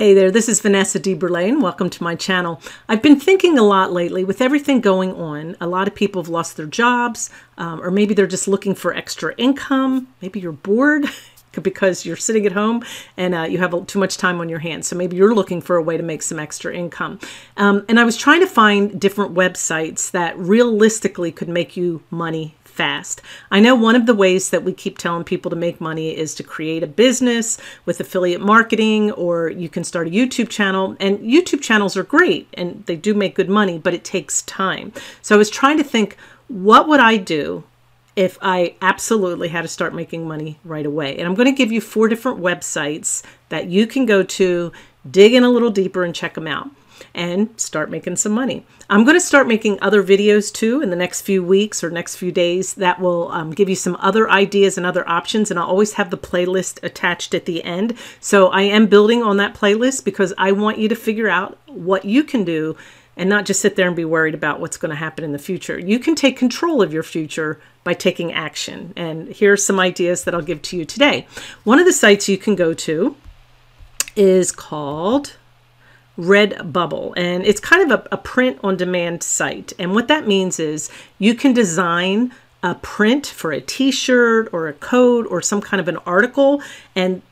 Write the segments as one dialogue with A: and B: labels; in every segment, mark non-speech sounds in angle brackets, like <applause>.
A: Hey there, this is Vanessa DeBurlet. Welcome to my channel. I've been thinking a lot lately with everything going on. A lot of people have lost their jobs, um, or maybe they're just looking for extra income. Maybe you're bored <laughs> because you're sitting at home and uh, you have too much time on your hands. So maybe you're looking for a way to make some extra income. Um, and I was trying to find different websites that realistically could make you money fast. I know one of the ways that we keep telling people to make money is to create a business with affiliate marketing, or you can start a YouTube channel. And YouTube channels are great and they do make good money, but it takes time. So I was trying to think, what would I do if I absolutely had to start making money right away? And I'm going to give you four different websites that you can go to, dig in a little deeper, and check them out and start making some money. I'm going to start making other videos too in the next few weeks or next few days that will um, give you some other ideas and other options. And I'll always have the playlist attached at the end. So I am building on that playlist because I want you to figure out what you can do and not just sit there and be worried about what's going to happen in the future. You can take control of your future by taking action. And here are some ideas that I'll give to you today. One of the sites you can go to is called Redbubble, and it's kind of a, a print on demand site. And what that means is you can design a print for a t shirt or a coat or some kind of an article, and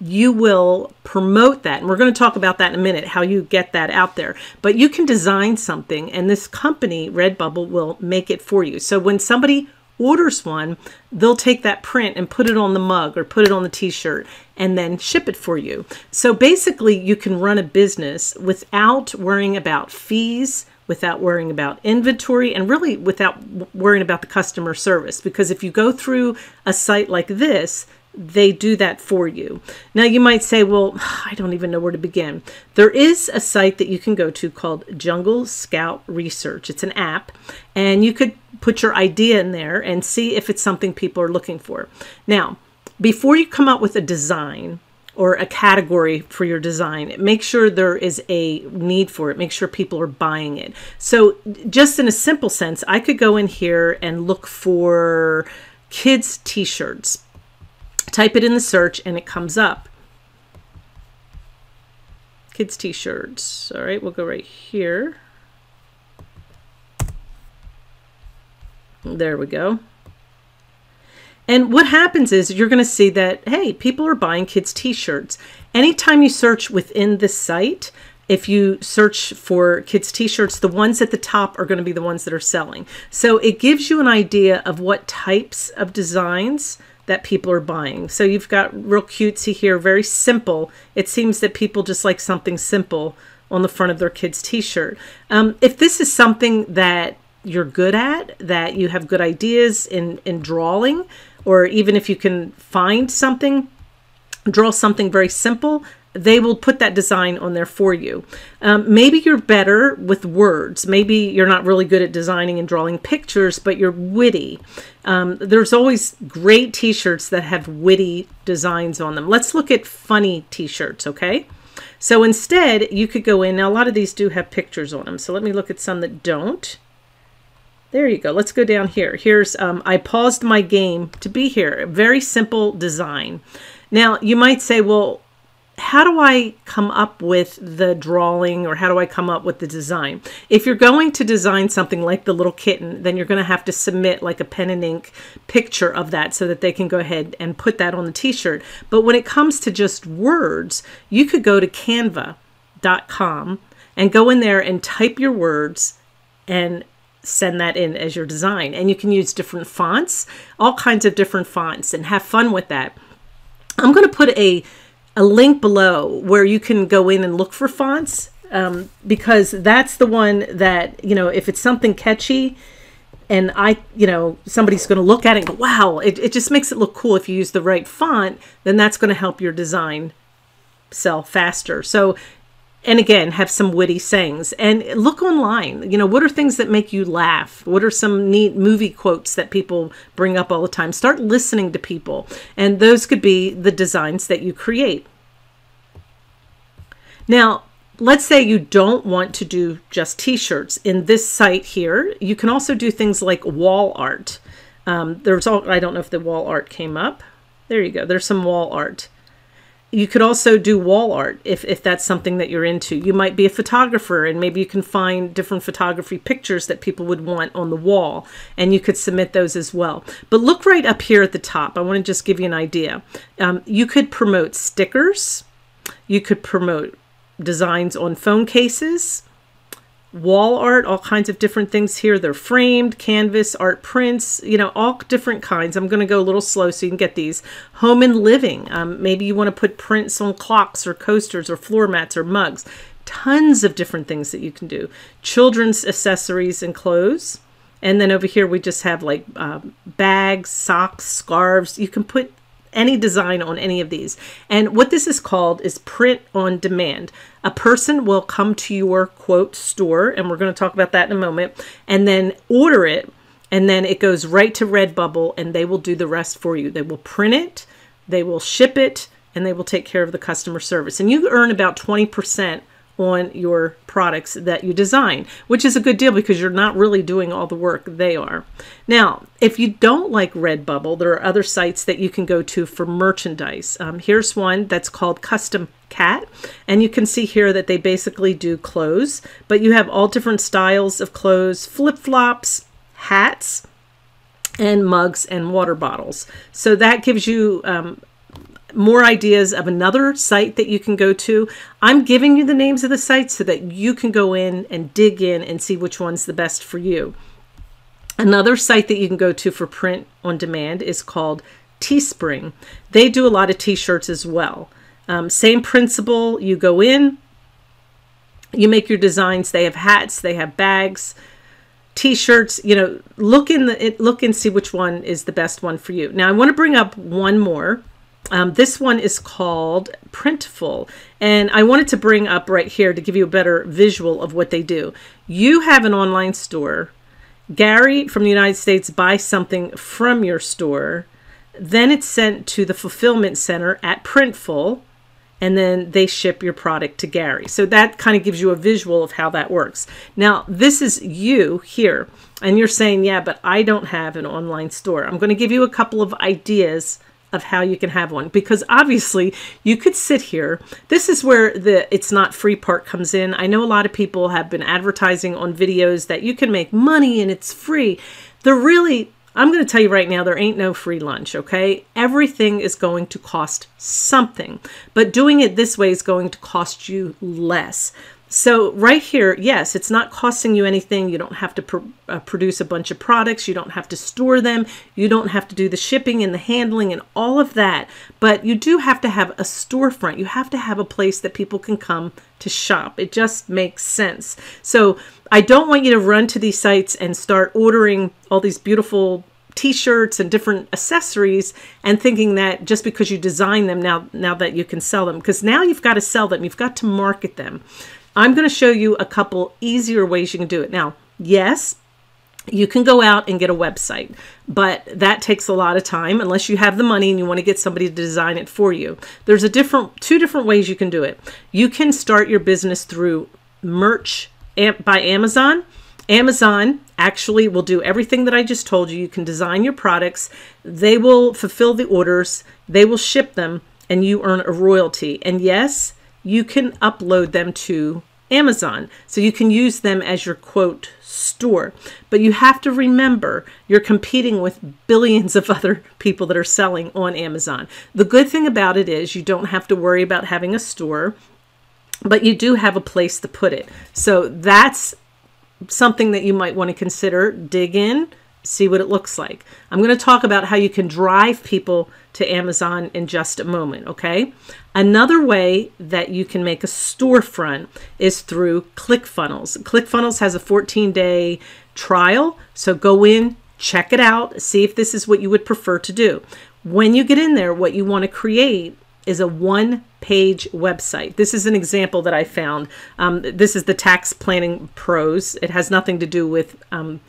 A: you will promote that. And we're going to talk about that in a minute, how you get that out there. But you can design something, and this company, Redbubble, will make it for you. So when somebody orders one, they'll take that print and put it on the mug or put it on the t shirt and then ship it for you. So basically, you can run a business without worrying about fees, without worrying about inventory, and really without worrying about the customer service. Because if you go through a site like this, they do that for you. Now, you might say, well, <sighs> I don't even know where to begin. There is a site that you can go to called Jungle Scout Research. It's an app, and you could put your idea in there and see if it's something people are looking for. Now, before you come up with a design, or a category for your design. Make sure there is a need for it. Make sure people are buying it. So, just in a simple sense, I could go in here and look for kids' t shirts Type it in the search and it comes up. Kids t-shirts. All right, we'll go right here. There we go. And what happens is you're going to see that, hey, people are buying kids' t-shirts. Anytime you search within the site, if you search for kids' t-shirts, the ones at the top are going to be the ones that are selling. So it gives you an idea of what types of designs that people are buying. So you've got real cutesy here, very simple. It seems that people just like something simple on the front of their kid's t-shirt. Um, if this is something that you're good at, that you have good ideas in, in drawing, or even if you can find something, draw something very simple, they will put that design on there for you. Um, maybe you're better with words. Maybe you're not really good at designing and drawing pictures, but you're witty. Um, there's always great t shirts that have witty designs on them. Let's look at funny t shirts, okay? So instead, you could go in. Now, a lot of these do have pictures on them. So let me look at some that don't. There you go. Let's go down here. Here's um, I paused my game to be here. Very simple design. Now, you might say, well, how do I come up with the drawing or how do I come up with the design? If you're going to design something like the little kitten, then you're going to have to submit like a pen and ink picture of that so that they can go ahead and put that on the t-shirt. But when it comes to just words, you could go to canva.com and go in there and type your words and send that in as your design. And you can use different fonts, all kinds of different fonts and have fun with that. I'm going to put a a link below where you can go in and look for fonts um, because that's the one that you know if it's something catchy and I, you know, somebody's going to look at it and go, wow, it, it just makes it look cool if you use the right font, then that's going to help your design sell faster. So and again have some witty sayings. And look online. You know what are things that make you laugh? What are some neat movie quotes that people bring up all the time? Start listening to people. And those could be the designs that you create. Now let's say you don't want to do just t-shirts. In this site here you can also do things like wall art. Um, there's all i don't know if the wall art came up. There you go. There's some wall art you could also do wall art if, if that's something that you're into. You might be a photographer and maybe you can find different photography pictures that people would want on the wall and you could submit those as well. But look right up here at the top. I want to just give you an idea. Um, you could promote stickers. You could promote designs on phone cases wall art, all kinds of different things here. They're framed, canvas, art prints, you know, all different kinds. I'm going to go a little slow so you can get these. Home and living. Um, maybe you want to put prints on clocks or coasters or floor mats or mugs. Tons of different things that you can do. Children's accessories and clothes. And then over here we just have like uh, bags, socks, scarves. You can put any design on any of these. And what this is called is print on demand. A person will come to your quote store, and we're going to talk about that in a moment, and then order it. And then it goes right to Redbubble, and they will do the rest for you. They will print it, they will ship it, and they will take care of the customer service. And you earn about 20% on your products that you design, which is a good deal because you're not really doing all the work they are. Now, if you don't like Redbubble, there are other sites that you can go to for merchandise. Um, here's one that's called Custom Cat, and you can see here that they basically do clothes, but you have all different styles of clothes, flip flops, hats, and mugs and water bottles. So that gives you um, more ideas of another site that you can go to. I'm giving you the names of the sites so that you can go in and dig in and see which one's the best for you. Another site that you can go to for print on demand is called Teespring. They do a lot of t-shirts as well. Um, same principle, you go in, you make your designs. They have hats, they have bags, t-shirts you know look in the look and see which one is the best one for you now i want to bring up one more um, this one is called Printful, and I wanted to bring up right here to give you a better visual of what they do. You have an online store. Gary from the United States buys something from your store. Then it's sent to the fulfillment center at Printful, and then they ship your product to Gary. So that kind of gives you a visual of how that works. Now, this is you here, and you're saying, yeah, but I don't have an online store. I'm going to give you a couple of ideas of how you can have one. Because obviously you could sit here. This is where the it's not free part comes in. I know a lot of people have been advertising on videos that you can make money and it's free. They're really i'm going to tell you right now there ain't no free lunch okay? Everything is going to cost something. But doing it this way is going to cost you less so right here, yes, it's not costing you anything. You don't have to pr uh, produce a bunch of products. You don't have to store them. You don't have to do the shipping and the handling and all of that. But you do have to have a storefront. You have to have a place that people can come to shop. It just makes sense. So I don't want you to run to these sites and start ordering all these beautiful t-shirts and different accessories and thinking that just because you design them now now that you can sell them because now you've got to sell them you've got to market them I'm going to show you a couple easier ways you can do it. Now, yes, you can go out and get a website, but that takes a lot of time unless you have the money and you want to get somebody to design it for you. There's a different two different ways you can do it. You can start your business through merch by Amazon. Amazon actually will do everything that I just told you. You can design your products. They will fulfill the orders. They will ship them and you earn a royalty. And yes, you can upload them to Amazon. So you can use them as your quote store. But you have to remember you're competing with billions of <laughs> other people that are selling on Amazon. The good thing about it is you don't have to worry about having a store, but you do have a place to put it. So that's something that you might want to consider. Dig in, see what it looks like. I'm going to talk about how you can drive people to Amazon in just a moment, okay? Another way that you can make a storefront is through ClickFunnels. ClickFunnels has a 14 day trial, so go in, check it out, see if this is what you would prefer to do. When you get in there, what you want to create is a one page website. This is an example that I found. Um, this is the Tax Planning Pros. It has nothing to do with um,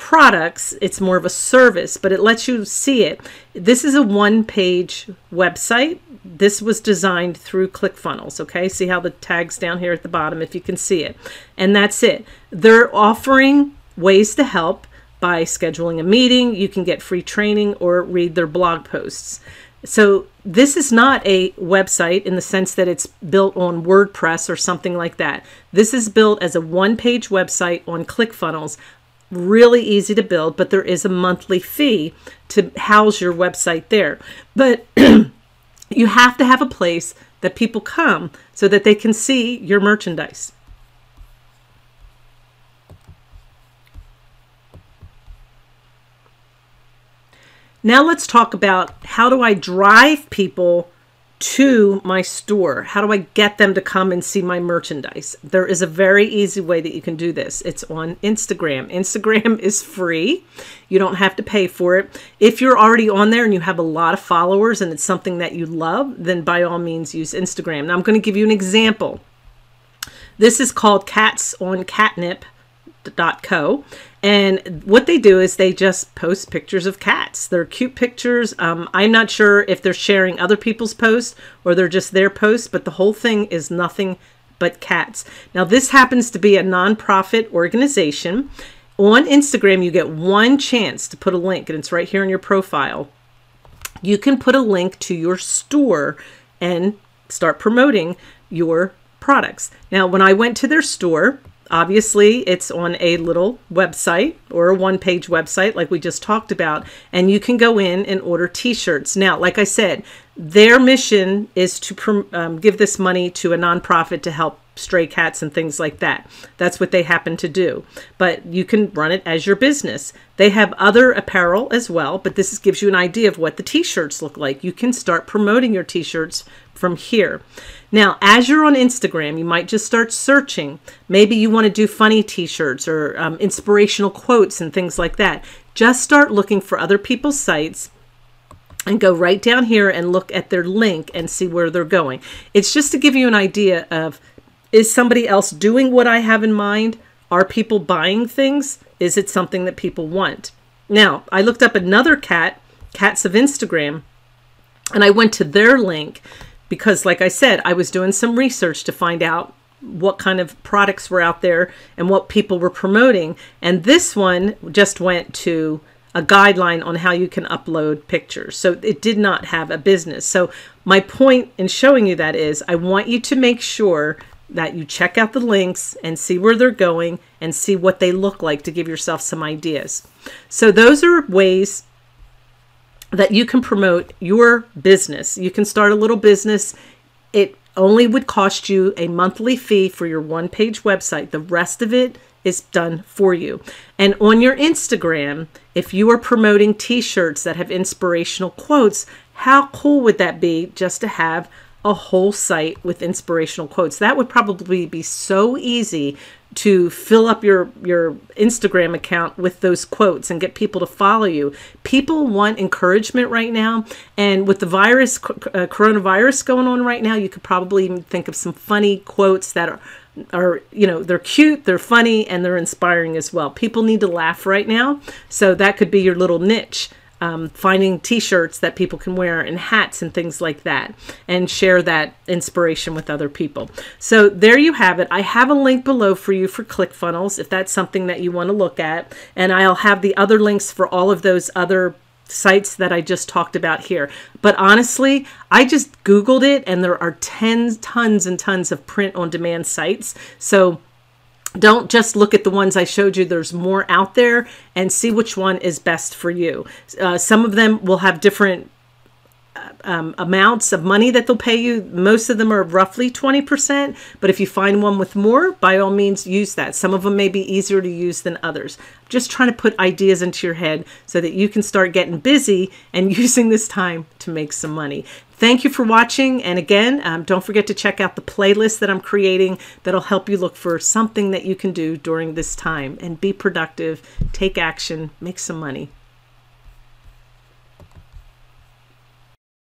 A: products, it's more of a service, but it lets you see it. This is a one page website. This was designed through ClickFunnels. Okay, see how the tag's down here at the bottom if you can see it. And that's it. They're offering ways to help by scheduling a meeting. You can get free training or read their blog posts. So this is not a website in the sense that it's built on WordPress or something like that. This is built as a one-page website on ClickFunnels. Really easy to build, but there is a monthly fee to house your website there. But <clears throat> you have to have a place that people come so that they can see your merchandise. Now let's talk about how do I drive people to my store? How do I get them to come and see my merchandise? There is a very easy way that you can do this. It's on Instagram. Instagram is free. You don't have to pay for it. If you're already on there and you have a lot of followers and it's something that you love, then by all means use Instagram. Now I'm going to give you an example. This is called Cats on Catnip co. And what they do is they just post pictures of cats. They're cute pictures. Um, i'm not sure if they're sharing other people's posts or they're just their posts but the whole thing is nothing but cats. Now this happens to be a nonprofit organization. On instagram you get one chance to put a link and it's right here in your profile. You can put a link to your store and start promoting your products. Now when i went to their store Obviously, it's on a little website or a one page website, like we just talked about, and you can go in and order t shirts. Now, like I said, their mission is to um, give this money to a nonprofit to help stray cats and things like that. That's what they happen to do. But you can run it as your business. They have other apparel as well, but this gives you an idea of what the t shirts look like. You can start promoting your t shirts from here. Now, as you're on Instagram, you might just start searching. Maybe you want to do funny t shirts or um, inspirational quotes and things like that. Just start looking for other people's sites and go right down here and look at their link and see where they're going. It's just to give you an idea of is somebody else doing what I have in mind? Are people buying things? Is it something that people want? Now, I looked up another cat, Cats of Instagram, and I went to their link because like I said, I was doing some research to find out what kind of products were out there and what people were promoting. And this one just went to a guideline on how you can upload pictures. So it did not have a business. So my point in showing you that is I want you to make sure that you check out the links and see where they're going and see what they look like to give yourself some ideas. So those are ways that you can promote your business. You can start a little business. It only would cost you a monthly fee for your one page website. The rest of it is done for you. And on your Instagram, if you are promoting t shirts that have inspirational quotes, how cool would that be just to have a whole site with inspirational quotes? That would probably be so easy to fill up your your Instagram account with those quotes and get people to follow you. People want encouragement right now, and with the virus uh, coronavirus going on right now, you could probably even think of some funny quotes that are are you know they're cute they're funny and they're inspiring as well people need to laugh right now so that could be your little niche um, finding t-shirts that people can wear and hats and things like that and share that inspiration with other people so there you have it i have a link below for you for clickfunnels if that's something that you want to look at and i'll have the other links for all of those other sites that I just talked about here. But honestly, I just Googled it and there are tens, tons and tons of print on demand sites. So don't just look at the ones I showed you. There's more out there and see which one is best for you. Uh, some of them will have different um, amounts of money that they'll pay you. Most of them are roughly 20%, but if you find one with more, by all means use that. Some of them may be easier to use than others. Just trying to put ideas into your head so that you can start getting busy and <laughs> using this time to make some money. Thank you for watching. And again, um, don't forget to check out the playlist that I'm creating that'll help you look for something that you can do during this time and be productive, take action, make some money.